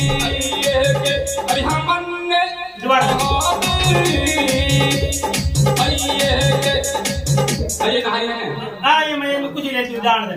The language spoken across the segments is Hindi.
अरे हम ने दोबारा अरे नहाई है आ ये मैं कुछ लेती हूँ दान दे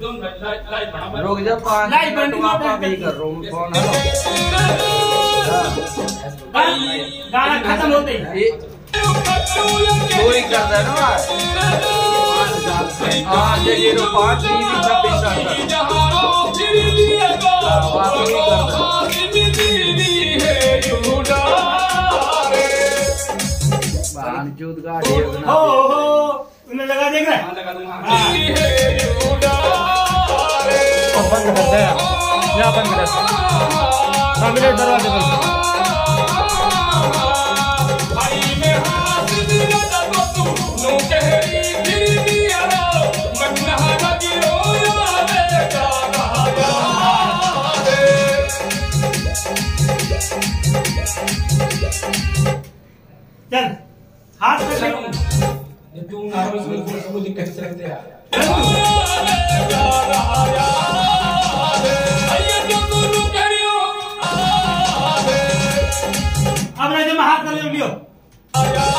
रुक जा पाँच मिनट बंद वहाँ कर पे कर रहा हूँ। फ़ोन गाना खत्म होते ही। चोरी कर दे ना हाँ जे ज़ीरो पाँच तीन छब्बीस सड़सठ बाहर चूत गाड़ी है हो हो। उन्हें लगा देख रहे बंद कर दे। या बंद कर हाँ मेरे दरवाजे बंद चल हाथ पे ले तू नाराज़ हो दिक्कत से रखते यार अब राजा में हाथ कर लियो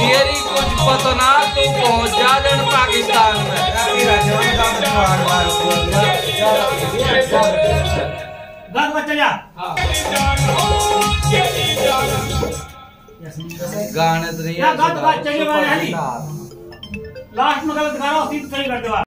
तेरी कुछ पता ना तू पहुँच जा पाकिस्तान में गात बच्चा जा गाने तो नहीं लास्ट में गलत गा रहा हूँ सीट सही कर दो